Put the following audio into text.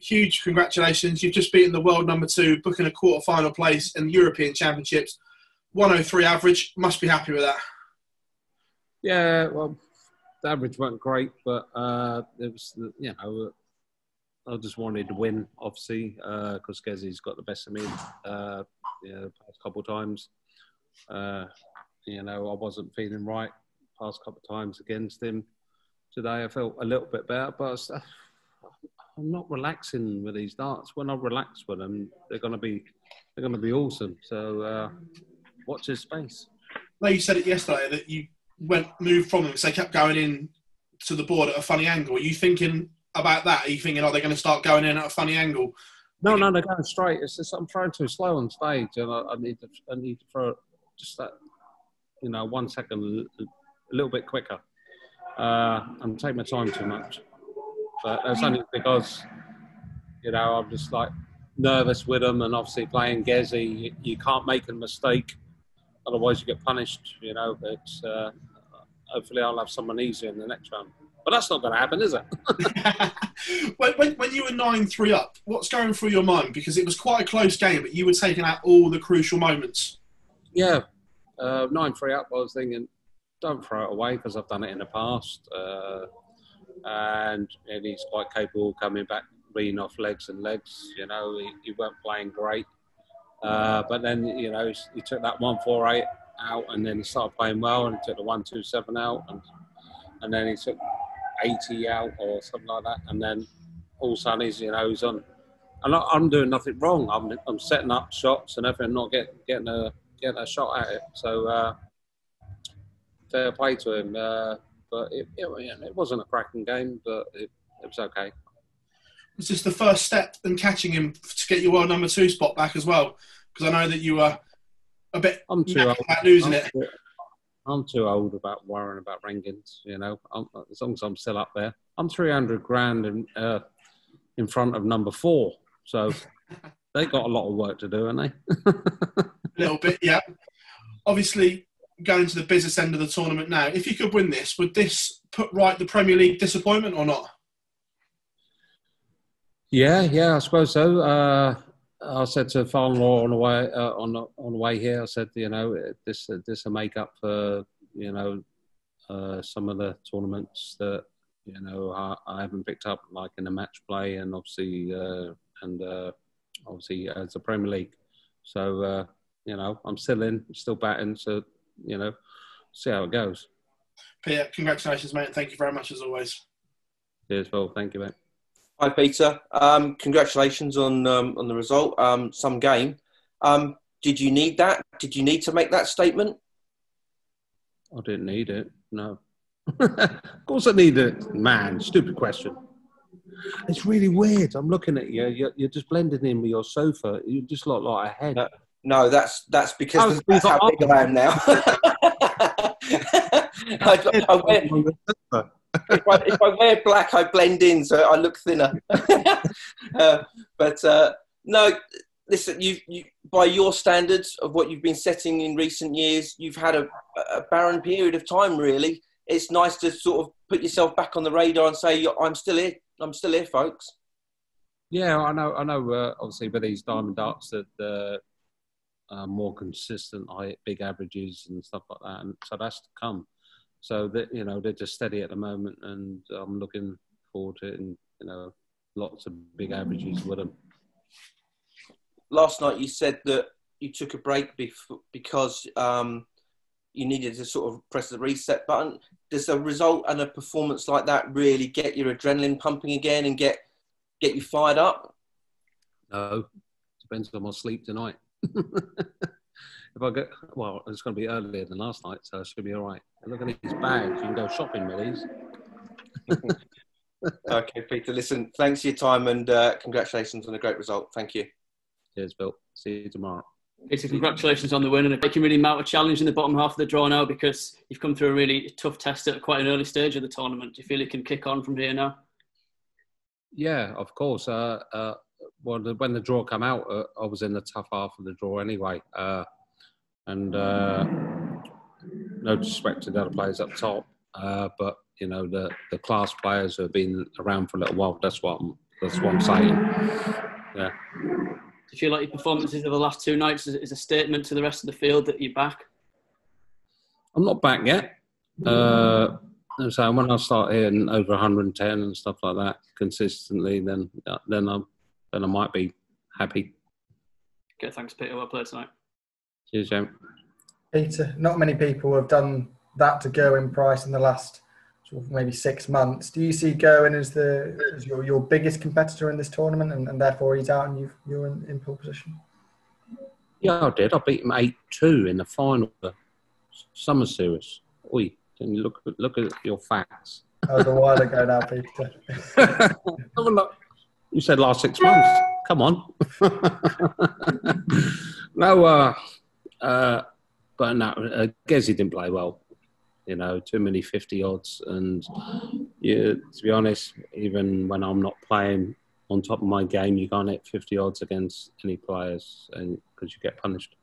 huge congratulations. You've just beaten the world number two, booking a quarter final place in the European Championships. 103 average. Must be happy with that. Yeah, well, the average wasn't great, but uh, it was, you know, I just wanted to win, obviously, because uh, Gezzy's got the best of me uh, the past couple of times. Uh, you know, I wasn't feeling right past couple of times against him. Today I felt a little bit better, but I'm not relaxing with these darts. When I relax with them, they're going to be they're going to be awesome. So uh, watch his space. No, you said it yesterday that you went moved from them because they kept going in to the board at a funny angle. Are you thinking about that? Are you thinking, are they're going to start going in at a funny angle? No, no, they're going straight. It's just I'm throwing too slow on stage, and I, I need to I need to throw just that, you know, one second a little bit quicker. Uh, I'm taking my time too much, but that's only because, you know, I'm just like nervous with them, and obviously playing Gezi, you, you can't make a mistake, otherwise you get punished. You know, but uh, hopefully I'll have someone easier in the next round. But that's not going to happen, is it? when, when, when, you were 9 3 up, what's going through your mind? Because it was quite a close game, but you were taking out all the crucial moments. Yeah. Uh, 9 3 up, I was thinking, don't throw it away because I've done it in the past. Uh, and, and he's quite capable coming back, being off legs and legs. You know, he, he weren't playing great. Uh, but then, you know, he took that one four eight out and then he started playing well and he took the one two seven out. And, and then he took 80 out or something like that, and then all of a sudden he's you know he's on. And I'm doing nothing wrong. I'm, I'm setting up shots and everything, not getting getting a getting a shot at it. So uh, fair play to him. Uh, but it, it, it, wasn't a cracking game, but it, it was okay. Was this the first step in catching him to get your world number two spot back as well? Because I know that you were a bit I'm too old. about losing I'm it. Too, I'm too old about worrying about rankings. You know, I'm, as long as I'm still up there, I'm 300 grand in uh, in front of number four. So they got a lot of work to do, haven't they? a little bit, yeah. Obviously, going to the business end of the tournament now. If you could win this, would this put right the Premier League disappointment or not? Yeah, yeah, I suppose so. Uh, I said to Farnlaw on the way uh, on the, on the way here, I said, you know, this this will make up for you know uh, some of the tournaments that you know I, I, haven't picked up, like in the match play and obviously uh, and uh, obviously as the Premier League. So uh, you know, I'm still in, still batting. So you know, see how it goes. Peter, congratulations, mate. Thank you very much as always. Cheers, well, thank you, mate. Hi, Peter. Um, congratulations on um, on the result. Um, some game. Um, did you need that? Did you need to make that statement? I didn't need it. No. of course, I need it. Man, stupid question. It's really weird. I'm looking at you. You're, you're just blending in with your sofa. You just look like a head. No, that's that's because oh, that's how big I am now. I, I wear, if, I, if, I, wear black, I blend in, so I look thinner. uh, but uh, no, listen, you, you, by your standards of what you've been setting in recent years, you've had a, a, barren period of time. Really, it's nice to sort of put yourself back on the radar and say, "I'm still here. I'm still here, folks." Yeah, I know. I know. Uh, obviously, with these diamond darts, that the uh, more consistent, high, big averages and stuff like that, and so that's to come. So that you know they're just steady at the moment, and I'm looking forward to it. And you know, lots of big averages with them. Last night you said that you took a break because um, you needed to sort of press the reset button. Does a result and a performance like that really get your adrenaline pumping again and get get you fired up? No, depends on my sleep tonight. if I get well, it's going to be earlier than last night, so I should be all right. Look at these bags. You can go shopping with these. okay, Peter. Listen, thanks for your time and uh, congratulations on a great result. Thank you. Cheers, Bill. See you tomorrow. Peter, congratulations on the win and it can really mount a challenge in the bottom half of the draw now because you've come through a really tough test at quite an early stage of the tournament. Do you feel you can kick on from here now? Yeah, of course. Uh, uh, well, when the draw came out, uh, I was in the tough half of the draw anyway, uh, and uh, no disrespect to the other players up top, uh, but you know the the class players who have been around for a little while. That's what I'm that's what I'm saying. Yeah. Do you feel like your performances of the last two nights is, is a statement to the rest of the field that you're back? I'm not back yet. Uh, so when I start hitting over 110 and stuff like that consistently, then then I then I might be happy. Okay, thanks, Peter. Well played tonight. Cheers, Jim. Peter, not many people have done that to Gerwyn Price in the last sort of maybe six months. Do you see Gerwyn as the as your, your biggest competitor in this tournament, and, and therefore he's out and you you're in, in pole position? Yeah, I did. I beat him eight two in the final of the summer series. Oi, can you look look at your facts? That was a while ago now, Peter. You said last six months. Come on. no, uh, uh, but no, uh, Gezi didn't play well. You know, too many 50 odds. And yeah, to be honest, even when I'm not playing on top of my game, you can't hit 50 odds against any players because you get punished.